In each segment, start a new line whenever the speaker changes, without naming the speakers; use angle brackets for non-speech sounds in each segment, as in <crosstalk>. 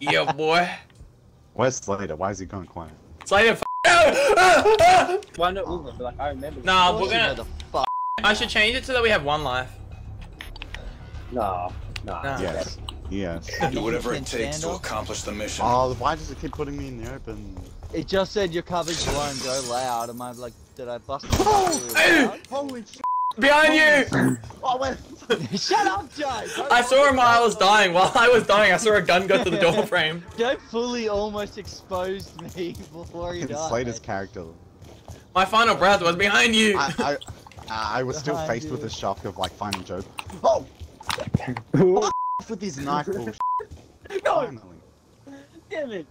Yeah, boy.
Where's Slater? Why is he going quiet?
Slater, f- ah.
Why not all of them? Like, I remember.
Nah, we're gonna.
know the fuck.
I should change it so that we have one life.
Nah, nah.
Nah.
Yes. Yes.
Do whatever it takes to accomplish the mission.
Oh, why does it keep putting me in the open?
It just said your coverage won't go loud. Am I like, did I bust? <laughs>
Hey!
Holy shit!
Behind you!
Oh, wait. <laughs>
Shut up, Joe!
I saw him while I was dying. While I was dying, I saw a gun go through the door frame. <laughs>
Joe fully almost exposed me <laughs> before he died.
Slater's character.
My final breath was behind you.
I, I, I was still
Behind
faced with
you.
the shock of like finding Joe. Oh! with his knife bullshit.
No,
Finally.
damn it.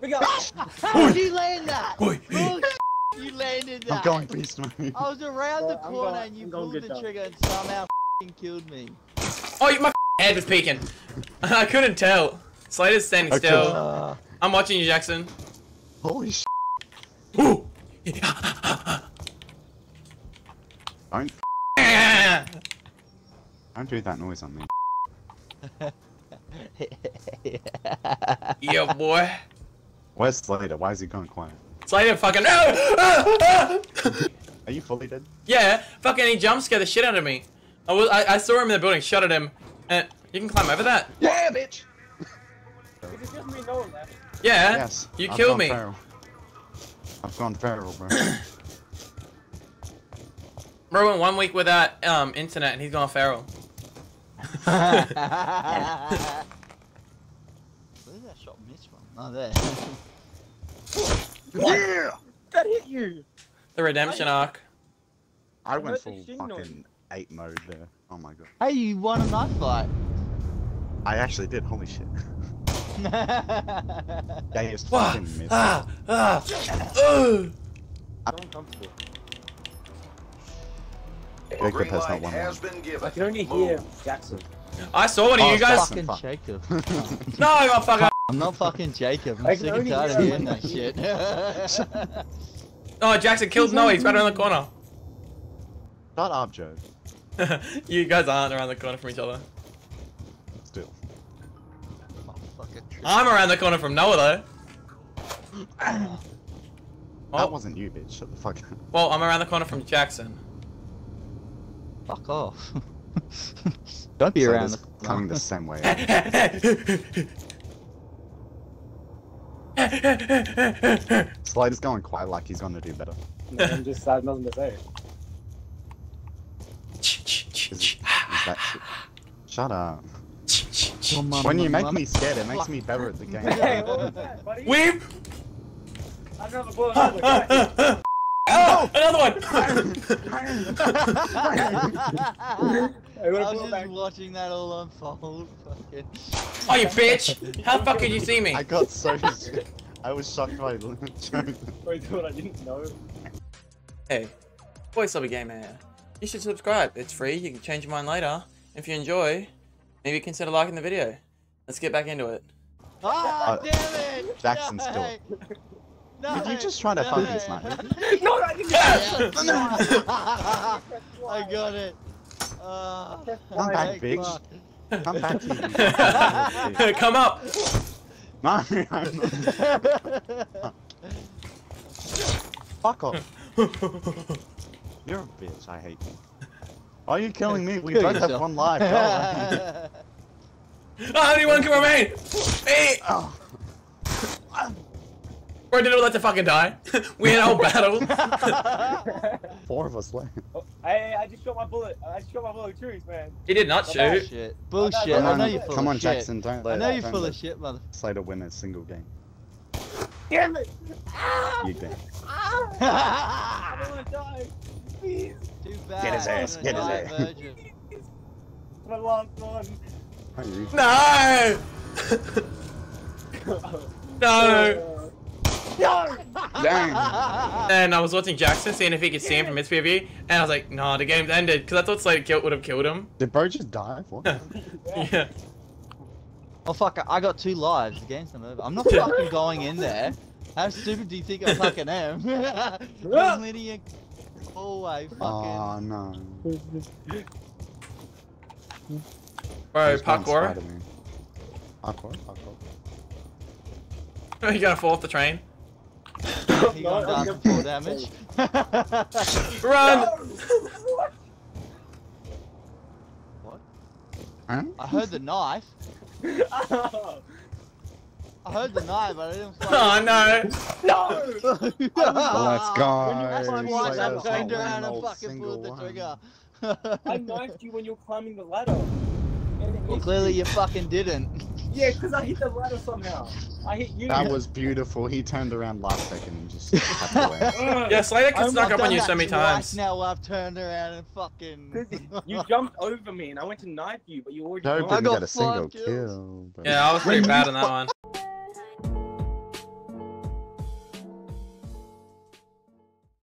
We got. Ah!
How did you land that?
Oi.
Bullshit, you landed that.
I'm going beast mode. <laughs>
I was around the corner
going-
and you pulled the
job.
trigger and somehow f***ing killed me.
Oh, my head was peeking. <laughs> I couldn't tell. Slater's standing
Okay.
still.
Uh,
I'm watching you, Jackson.
Holy shit.
Ooh. <laughs>
Don't, don't do that noise on me.
yeah, boy.
Where's Slater? Why is he going quiet?
Slater fucking. Ah, ah, ah.
Are you fully dead?
Yeah, fucking he jump scared the shit out of me. I was, I, I saw him in the building, shot at him, and you can climb over that.
Yeah, bitch!
Is it just me knowing?
Yeah.
Yes.
You
I've
killed me.
Feral. I've gone feral, bro. <clears throat>
Bro went one week without um internet, and he's gone feral. <laughs> <laughs>
Where did that shot miss from? Oh, there. <laughs>
yeah!
That hit you.
The redemption arc.
I
I
went
heard
full
the sheen noise.
fucking 8 mode there. Oh my god.
hey, you won a knife fight.
I actually did, holy shit. <laughs> Gayest
Wah,
fucking miss.
ah, ah, ugh.
So uncomfortable.
Jacob
Green
has not won
has
one.
been given.
I can only hear Jackson.
I saw one of
Oh,
you guys.
fuck.
fucking Jacob.
No, motherfucker.
I'm not fucking Jacob.
I
I'm
can
sick and tired of hearing that shit. <laughs>
Oh, Jackson killed Noah. He's right around the corner.
Shut up, Joe. <laughs>
you guys aren't around the corner from each other.
Still.
I'm around the corner from Noah though.
That
Oh,
wasn't you, bitch. Shut the fuck up.
well, I'm around the corner from Jackson.
Fuck off. <laughs> Don't be
So
around
this
the
coming the same way. Slater's going quiet like he's gonna do better.
No, I'm just sad, nothing to say.
Is, is that? Shut up.
Come on,
When you make me scared, it makes me better at the game.
what was that, buddy?
We've.
I'd rather blow another guy. <laughs>
oh, another one. <laughs> <laughs>
Hey,
I was just
back?
watching that all unfold. <laughs> Fucking.
oh, you bitch! How the fuck could you see me?
I got so scared. I was shocked by Joe.
Wait, what I didn't know.
Hey, Voice Lobby Gamer. You should subscribe. It's free. You can change your mind later. If you enjoy, maybe consider liking the video. Let's get back into it.
Ah,
Uh,
damn it!
Jackson's
no.
still-
No,
Did you just try to
no.
fucking snipe me? <laughs>
no, I didn't. <laughs>
I got it. Uh,
Come back, bitch. Come back to. <laughs>
Come up.
No, I'm not. Fuck off. You're a bitch. I hate you. Why are you killing me? We
Kill
both have one life. <laughs> Go away.
Only one can remain. Hey,
Oh.
Or did it let to fucking die? <laughs> we had a whole battle. <laughs>
Four of us left.
Oh, hey, I just shot my bullet. I just shot my bullet with trees, man.
he did not shoot.
Bullshit. Bullshit.
Come
I know you're full
Come
of
on,
shit.
Jackson. Don't let.
I
let
know you're full of shit, mother.
Slater win a single game.
Damn it!
You game.
I don't want to die. Please.
Too bad.
Get his ass, get his ass.
die virgin.
It's my last one.
Are?
No. <laughs> No.
No!
Dang.
And I was watching Jackson, seeing if he could see him from his POV, and I was like, nah, the game's ended, because I thought Slater kill- would have killed him.
Did bro just die? What?
yeah. <laughs>
Oh fuck! I got two lives. The game's not over. I'm not fucking going in there. How stupid do you think I fucking am? I'm letting a hallway fucking.
Oh no.
Bro,
He's going
parkour.
Parkour, parkour. <laughs>
Are you gonna fall off the train? <laughs>
He
No,
gone down to
gonna-
full damage. <laughs>
Run!
what?
Huh?
I heard the knife.
Oh,
I heard the knife, but I didn't <laughs>
Oh
no!
no!
Let's go.
When you
That's
climbed
I
ladder,
turned around and fucking pulled the trigger.
I knifed you when you were climbing the ladder. And it
Well, clearly you fucking didn't. <laughs>
Yeah, because I hit the ladder somehow. I hit you.
That was beautiful. He turned around last second and just tapped away.
Ugh.
Yeah, Slater can
I'm
snuck up on you
that
so many times.
Now I've turned around and fucking. <laughs>
you <laughs> jumped over me and I went to knife you, but you already
Joe
gone.
I
didn't
got
a single
kills.
kill. but-
Yeah, I was pretty bad on that one.